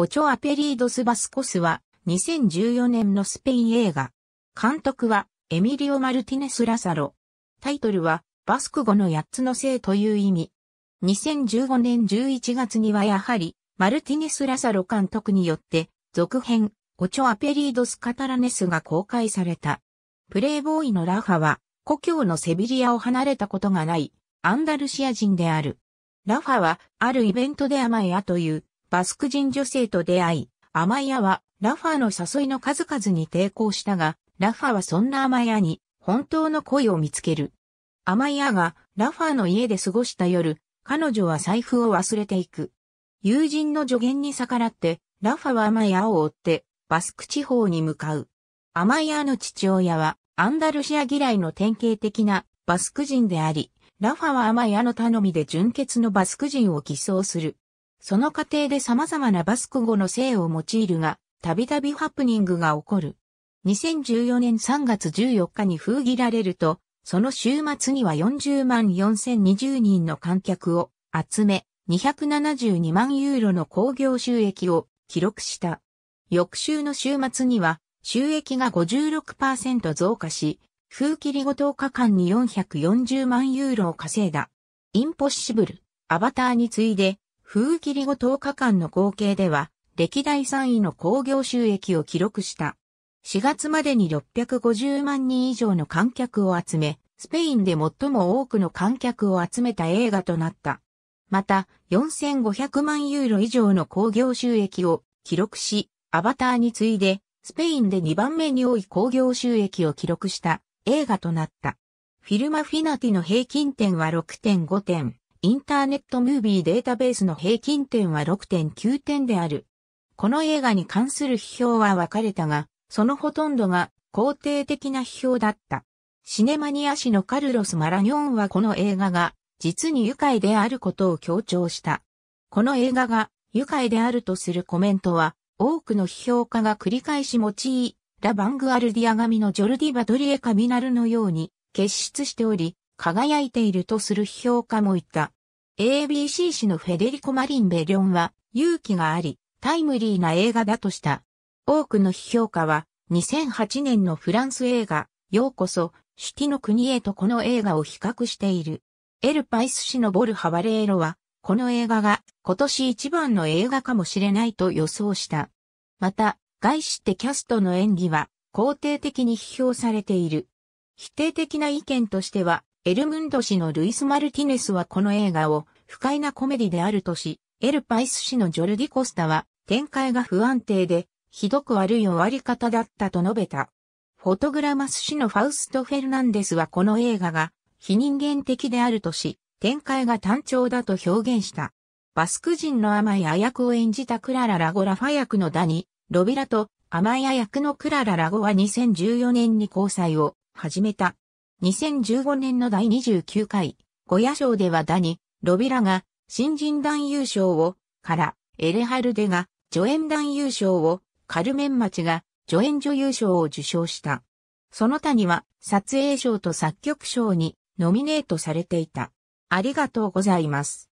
オチョアペリードス・バスコスは2014年のスペイン映画。監督はエミリオ・マルティネス・ラサロ。タイトルはバスク語の8つの性という意味。2015年11月にはやはりマルティネス・ラサロ監督によって続編オチョアペリードス・カタラネスが公開された。プレイボーイのラファは故郷のセビリアを離れたことがないアンダルシア人である。ラファはあるイベントでアマイアというバスク人女性と出会い、アマイアはラファーの誘いの数々に抵抗したが、ラファーはそんなアマイアに本当の恋を見つける。アマイアがラファーの家で過ごした夜、彼女は財布を忘れていく。友人の助言に逆らって、ラファはアマイアを追ってバスク地方に向かう。アマイアの父親はアンダルシア嫌いの典型的なバスク人であり、ラファはアマイアの頼みで純血のバスク人を偽装する。その過程で様々なバスク語の性を用いるが、たびたびハプニングが起こる。2014年3月14日に封切られると、その週末には40万4020人の観客を集め、272万ユーロの興行収益を記録した。翌週の週末には収益が56%増加し、封切り後10日間に440万ユーロを稼いだ。インポッシブル、アバターに次いで封切り後10日間の合計では、歴代3位の興行収益を記録した。4月までに650万人以上の観客を集め、スペインで最も多くの観客を集めた映画となった。また、4500万ユーロ以上の興行収益を記録し、アバターに次いで、スペインで2番目に多い興行収益を記録した映画となった。フィルマフィナティの平均点は6.5点。インターネットムービーデータベースの平均点は6.9点である。この映画に関する批評は分かれたが、そのほとんどが肯定的な批評だった。シネマニア氏のカルロス・マラニョンはこの映画が実に愉快であることを強調した。この映画が愉快であるとするコメントは多くの批評家が繰り返し用い、ラ・バングアルディア紙のジョルディ・バドリエ・カミナルのように結出しており、輝いているとする批評家もいた。ABC 氏のフェデリコ・マリン・ベリョンは勇気があり、タイムリーな映画だとした。多くの批評家は2008年のフランス映画、ようこそ、シティの国へとこの映画を比較している。エル・パイス氏のボル・ハバレーロは、この映画が今年一番の映画かもしれないと予想した。また、外してキャストの演技は肯定的に批評されている。否定的な意見としては、エルムンド氏のルイス・マルティネスはこの映画を不快なコメディであるとし、エル・パイス氏のジョルディ・コスタは展開が不安定で、ひどく悪い終わり方だったと述べた。フォトグラマス氏のファウスト・フェルナンデスはこの映画が非人間的であるとし、展開が単調だと表現した。バスク人の甘いア役を演じたクララ・ラゴラファ役のダニ、ロビラと甘いア役のクララ・ラゴは2014年に交際を始めた。2015年の第29回、ゴヤ賞ではダニ、ロビラが新人男優賞を、から、エレハルデが助演男優賞を、カルメン町が助演女優賞を受賞した。その他には撮影賞と作曲賞にノミネートされていた。ありがとうございます。